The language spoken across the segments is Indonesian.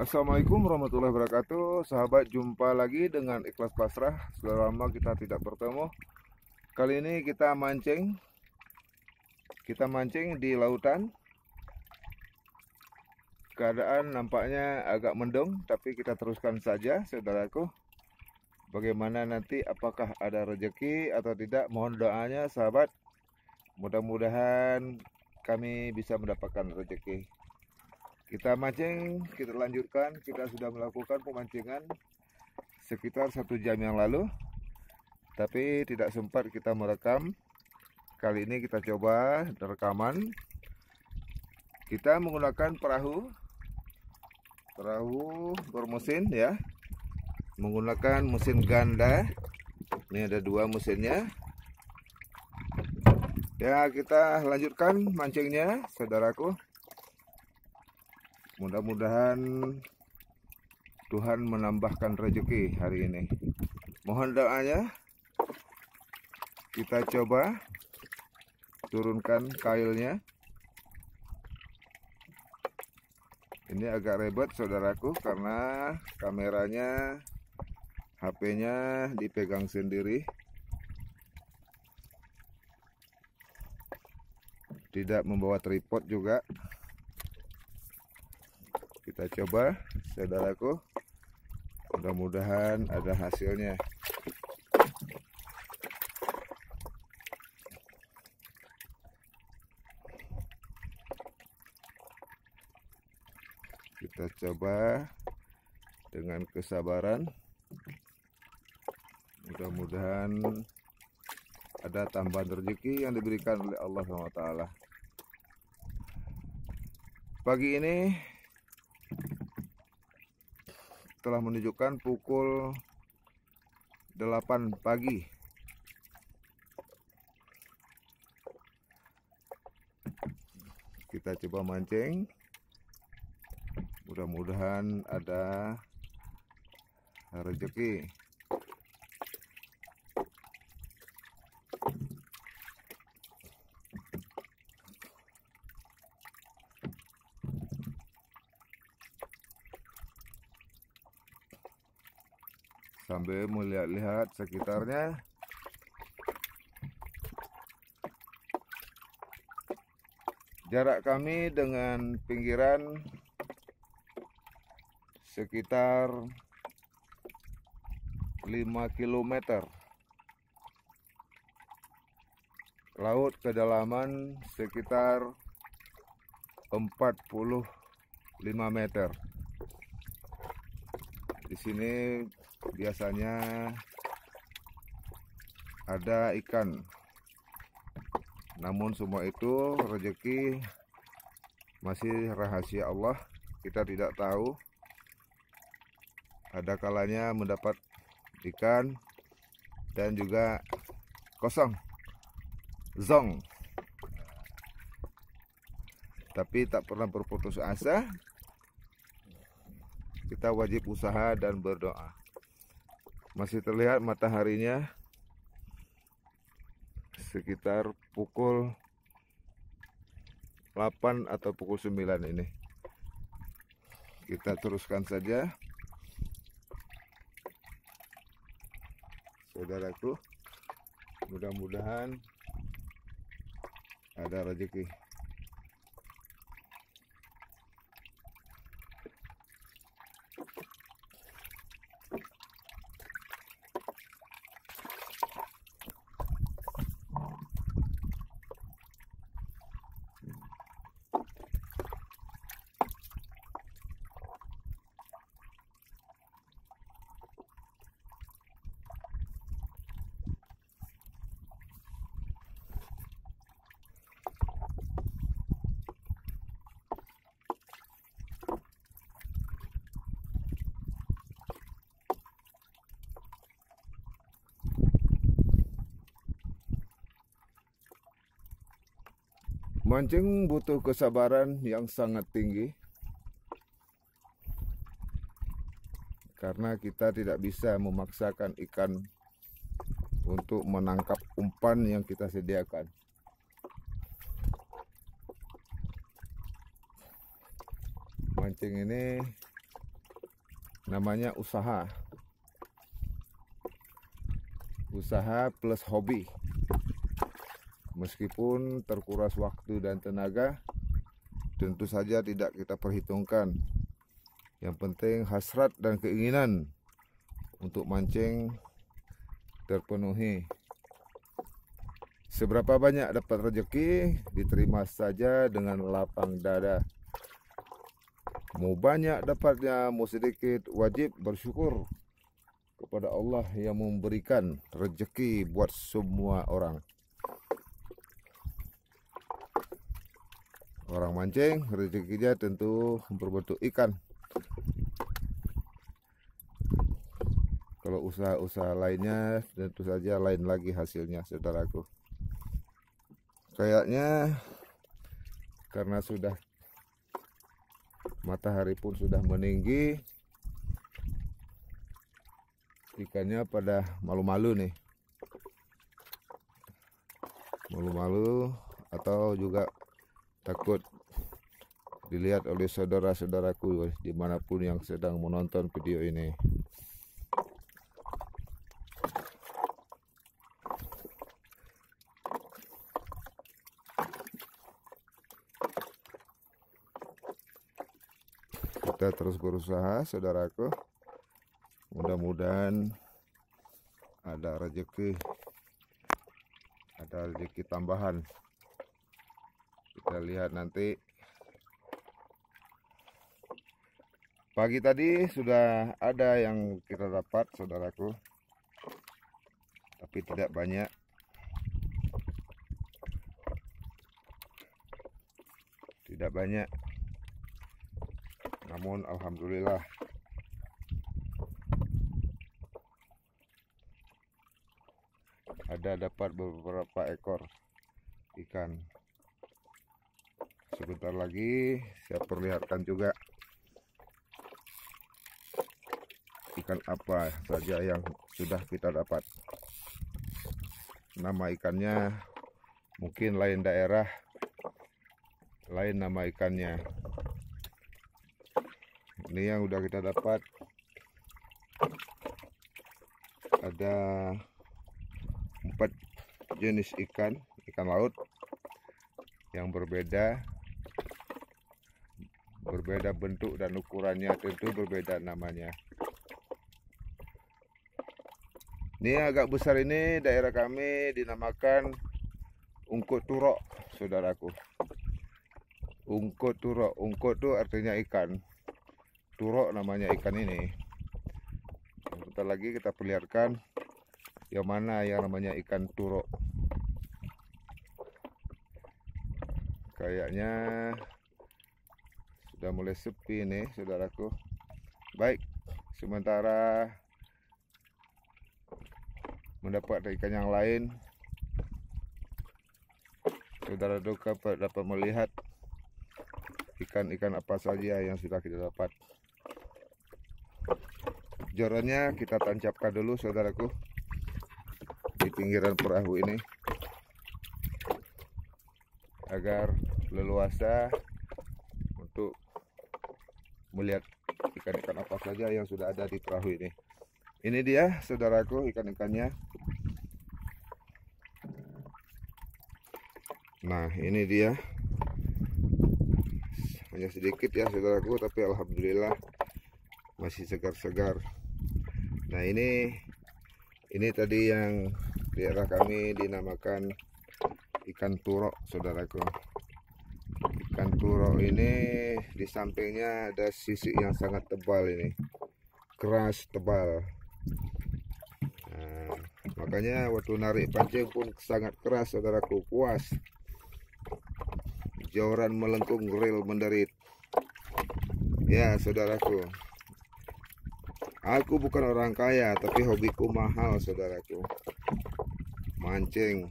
Assalamualaikum warahmatullahi wabarakatuh. Sahabat jumpa lagi dengan Ikhlas Pasrah. Sudah lama kita tidak bertemu. Kali ini kita mancing. Kita mancing di lautan. Keadaan nampaknya agak mendung Tapi kita teruskan saja saudaraku. Bagaimana nanti? Apakah ada rezeki atau tidak? Mohon doanya sahabat. Mudah-mudahan kami bisa mendapatkan rezeki kita mancing, kita lanjutkan. Kita sudah melakukan pemancingan sekitar satu jam yang lalu, tapi tidak sempat kita merekam. Kali ini kita coba rekaman. Kita menggunakan perahu, perahu bermesin ya, menggunakan mesin ganda. Ini ada dua mesinnya. Ya kita lanjutkan mancingnya, saudaraku. Mudah-mudahan Tuhan menambahkan rezeki hari ini. Mohon doanya. Kita coba turunkan kailnya. Ini agak ribet saudaraku karena kameranya HP-nya dipegang sendiri. Tidak membawa tripod juga kita coba saudaraku. Mudah-mudahan ada hasilnya. Kita coba dengan kesabaran. Mudah-mudahan ada tambahan rezeki yang diberikan oleh Allah SWT pagi ini telah menunjukkan pukul 8 pagi. Kita coba mancing. Mudah-mudahan ada rezeki. Sambil melihat-lihat sekitarnya. Jarak kami dengan pinggiran sekitar 5 km laut kedalaman sekitar 45 meter. Di sini biasanya ada ikan. Namun semua itu rezeki masih rahasia Allah. Kita tidak tahu ada kalanya mendapat ikan dan juga kosong. Zong. Tapi tak pernah berputus asa. Kita wajib usaha dan berdoa masih terlihat mataharinya sekitar pukul 8 atau pukul 9 ini. Kita teruskan saja. Saudaraku mudah-mudahan ada rezeki Mancing butuh kesabaran yang sangat tinggi. Karena kita tidak bisa memaksakan ikan untuk menangkap umpan yang kita sediakan. Mancing ini namanya usaha. Usaha plus hobi meskipun terkuras waktu dan tenaga tentu saja tidak kita perhitungkan. Yang penting hasrat dan keinginan untuk mancing terpenuhi. Seberapa banyak dapat rezeki diterima saja dengan lapang dada. Mau banyak dapatnya mau sedikit wajib bersyukur kepada Allah yang memberikan rezeki buat semua orang. Orang mancing rezekinya tentu berbentuk ikan. Kalau usaha-usaha lainnya tentu saja lain lagi hasilnya saudaraku. Kayaknya karena sudah matahari pun sudah meninggi ikannya pada malu-malu nih malu-malu atau juga takut dilihat oleh saudara-saudaraku di mana pun yang sedang menonton video ini. Kita terus berusaha saudaraku. Mudah-mudahan ada rezeki ada rezeki tambahan kita lihat nanti. Pagi tadi sudah ada yang kita dapat saudaraku. Tapi tidak banyak. Tidak banyak. Namun alhamdulillah. Ada dapat beberapa ekor ikan sebentar lagi. Saya perlihatkan juga ikan apa saja yang sudah kita dapat. Nama ikannya mungkin lain daerah lain nama ikannya. Ini yang udah kita dapat. Ada empat jenis ikan ikan laut yang berbeda berbeda bentuk dan ukurannya tentu berbeda namanya. Ini agak besar ini daerah kami dinamakan ungkut turok saudaraku. Ungkut turok. Ungkut itu artinya ikan. Turok namanya ikan ini. Sebentar lagi kita perlihatkan yang mana yang namanya ikan turok. Kayaknya sudah mulai sepi nih saudaraku. Baik sementara mendapat ikan yang lain. Saudara duka dapat melihat ikan-ikan apa saja yang sudah kita dapat. Jorannya kita tancapkan dulu saudaraku di pinggiran perahu ini. Agar leluasa melihat ikan-ikan apa saja yang sudah ada di perahu ini. Ini dia saudaraku ikan-ikannya. Nah ini dia hanya sedikit ya saudaraku tapi alhamdulillah masih segar-segar. Nah ini ini tadi yang daerah kami dinamakan ikan turok saudaraku turok ini di sampingnya ada sisi yang sangat tebal ini. Keras tebal. Nah, makanya waktu narik pancing pun sangat keras saudaraku. Puas. Joran melengkung rel menderit. Ya saudaraku. Aku bukan orang kaya, tapi hobiku mahal, saudaraku. Mancing.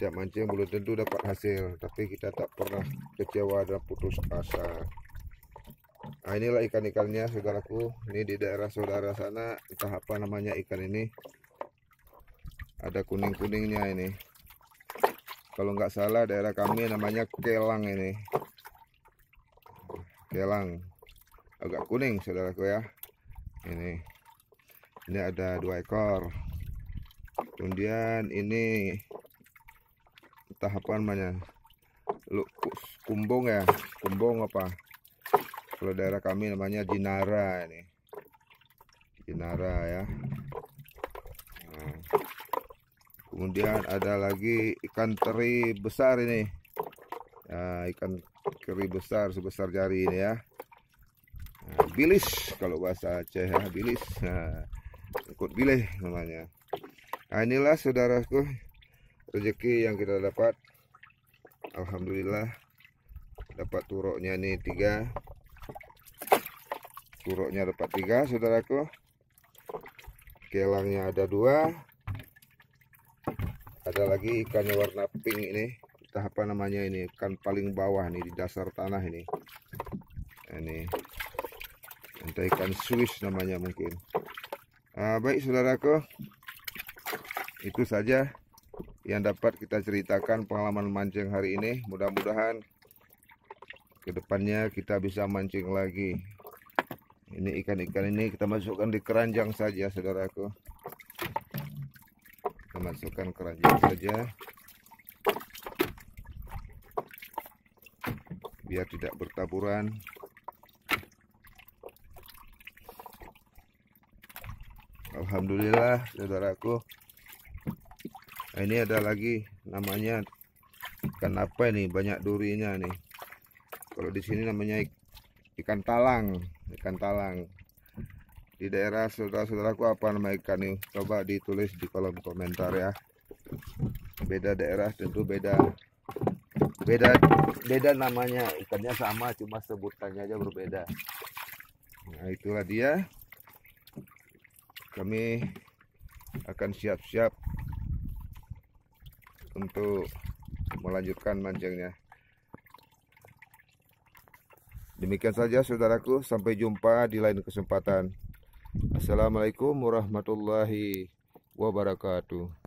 Setiap mancing belum tentu dapat hasil, tapi kita tak pernah kecewa dan putus asa. Nah, inilah ikan-ikannya, saudaraku. Ini di daerah saudara sana, entah apa namanya ikan ini. Ada kuning-kuningnya ini. Kalau nggak salah, daerah kami namanya kelang ini. Kelang agak kuning saudaraku ya ini ini ada dua ekor kemudian ini entah apa namanya lu kumbung ya kumbung apa? Kalau daerah kami namanya jinara ini. Jinara ya. Nah, kemudian ada lagi ikan teri besar ini. Ya, ikan teri besar sebesar jari ini ya. Nah, bilis kalau bahasa Aceh ya bilis. Nah, ikut bilih namanya. Nah inilah saudaraku rezeki yang kita dapat Alhamdulillah dapat turoknya ini tiga. Turoknya dapat tiga saudaraku. Kelangnya ada dua. Ada lagi ikannya warna pink ini. Entah apa namanya ini ikan paling bawah nih di dasar tanah ini. Ini. Entah ikan Swiss namanya mungkin. Nah, baik saudaraku. Itu saja yang dapat kita ceritakan pengalaman mancing hari ini mudah-mudahan ke depannya kita bisa mancing lagi. Ini ikan-ikan ini kita masukkan di keranjang saja saudaraku. Kita masukkan keranjang saja. Biar tidak bertaburan. Alhamdulillah saudaraku nah, ini ada lagi namanya. Ikan apa ini? Banyak durinya nih. Kalau di sini namanya ikan talang ikan talang. Di daerah saudara-saudaraku apa nama ikan ini? Coba ditulis di kolom komentar ya. Beda daerah tentu beda. Beda beda namanya. Ikannya sama cuma sebutannya aja berbeda. Nah itulah dia. Kami akan siap-siap untuk melanjutkan mancingnya. Demikian saja saudaraku, sampai jumpa di lain kesempatan. Assalamualaikum warahmatullahi wabarakatuh.